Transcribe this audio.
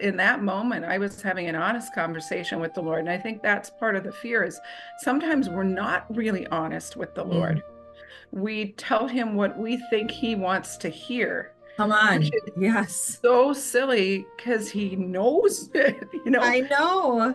in that moment I was having an honest conversation with the Lord. And I think that's part of the fear is sometimes we're not really honest with the Mm. Lord. We tell him what we think he wants to hear. Come on. Yes. so silly because he knows it, you know. I know.